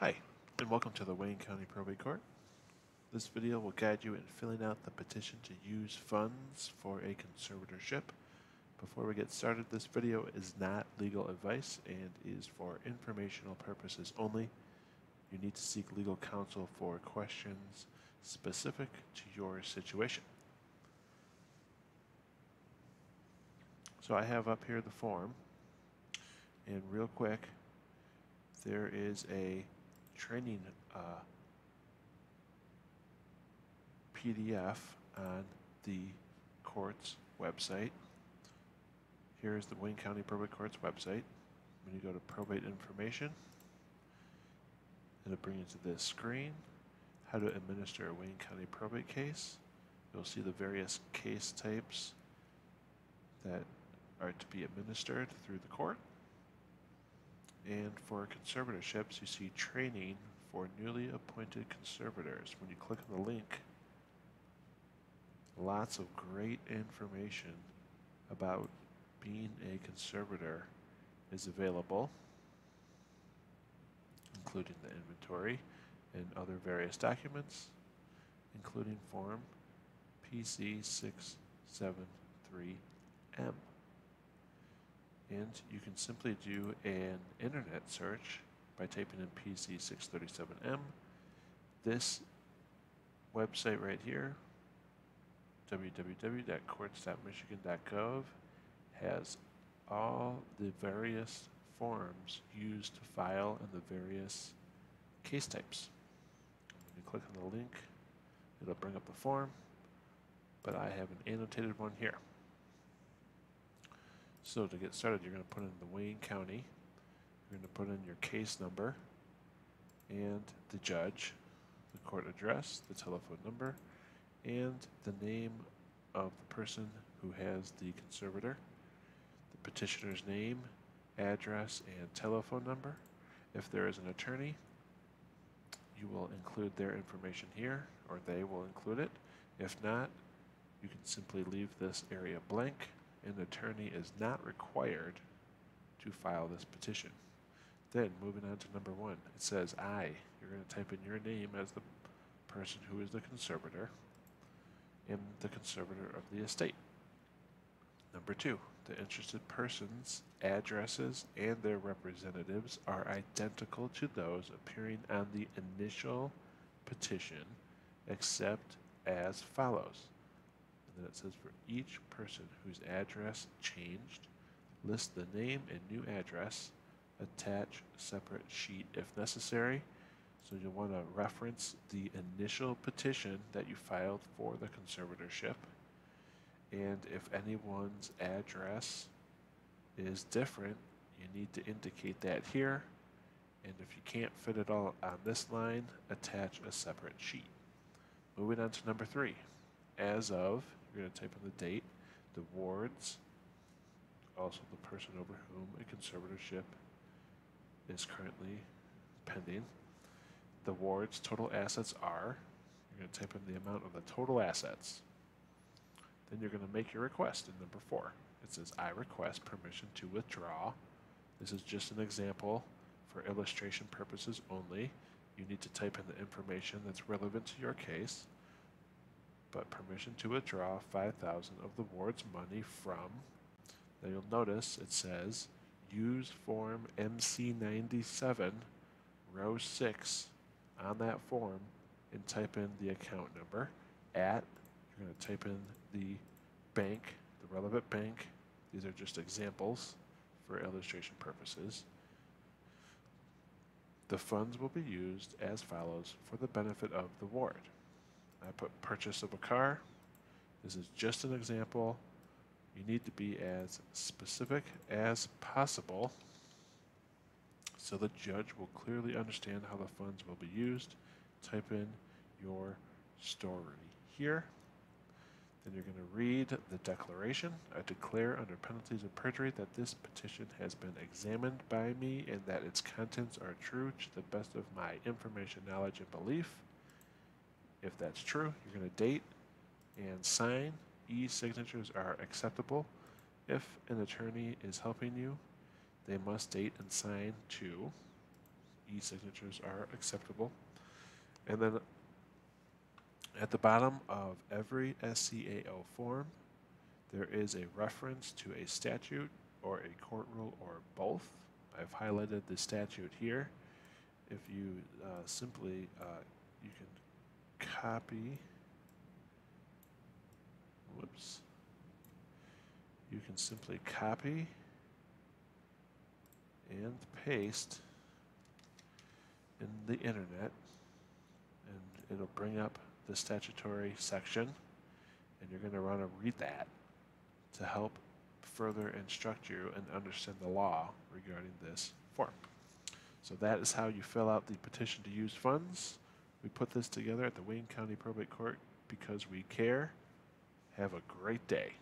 Hi, and welcome to the Wayne County Probate Court. This video will guide you in filling out the petition to use funds for a conservatorship. Before we get started, this video is not legal advice and is for informational purposes only. You need to seek legal counsel for questions specific to your situation. So I have up here the form, and real quick, there is a training uh, PDF on the court's website. Here's the Wayne County Probate Court's website. When you go to probate information, it'll bring you to this screen. How to administer a Wayne County probate case. You'll see the various case types that are to be administered through the court. And for conservatorships, you see training for newly appointed conservators. When you click on the link, lots of great information about being a conservator is available, including the inventory and other various documents, including Form PC673M and you can simply do an internet search by typing in PC637M. This website right here, www.courts.michigan.gov, has all the various forms used to file and the various case types. When you click on the link, it'll bring up the form, but I have an annotated one here. So to get started, you're going to put in the Wayne County. You're going to put in your case number and the judge, the court address, the telephone number, and the name of the person who has the conservator, the petitioner's name, address, and telephone number. If there is an attorney, you will include their information here, or they will include it. If not, you can simply leave this area blank an attorney is not required to file this petition. Then, moving on to number one, it says I. You're going to type in your name as the person who is the conservator and the conservator of the estate. Number two, the interested person's addresses and their representatives are identical to those appearing on the initial petition, except as follows then it says for each person whose address changed, list the name and new address, attach separate sheet if necessary. So you'll want to reference the initial petition that you filed for the conservatorship. And if anyone's address is different, you need to indicate that here. And if you can't fit it all on this line, attach a separate sheet. Moving on to number three. As of you're going to type in the date, the wards, also the person over whom a conservatorship is currently pending. The ward's total assets are, you're going to type in the amount of the total assets. Then you're going to make your request in number four. It says, I request permission to withdraw. This is just an example for illustration purposes only. You need to type in the information that's relevant to your case but permission to withdraw 5000 of the ward's money from, now you'll notice it says, use form MC97, row 6 on that form and type in the account number at, you're going to type in the bank, the relevant bank. These are just examples for illustration purposes. The funds will be used as follows for the benefit of the ward. I put purchase of a car. This is just an example. You need to be as specific as possible so the judge will clearly understand how the funds will be used. Type in your story here. Then you're going to read the declaration. I declare under penalties of perjury that this petition has been examined by me and that its contents are true to the best of my information, knowledge, and belief. If that's true, you're going to date and sign. E-signatures are acceptable. If an attorney is helping you, they must date and sign too. e-signatures are acceptable. And then at the bottom of every SCAO form, there is a reference to a statute or a court rule or both. I've highlighted the statute here. If you uh, simply, uh, you can copy, whoops, you can simply copy and paste in the internet and it'll bring up the statutory section and you're going to want to read that to help further instruct you and understand the law regarding this form. So that is how you fill out the petition to use funds. We put this together at the Wayne County Probate Court because we care. Have a great day.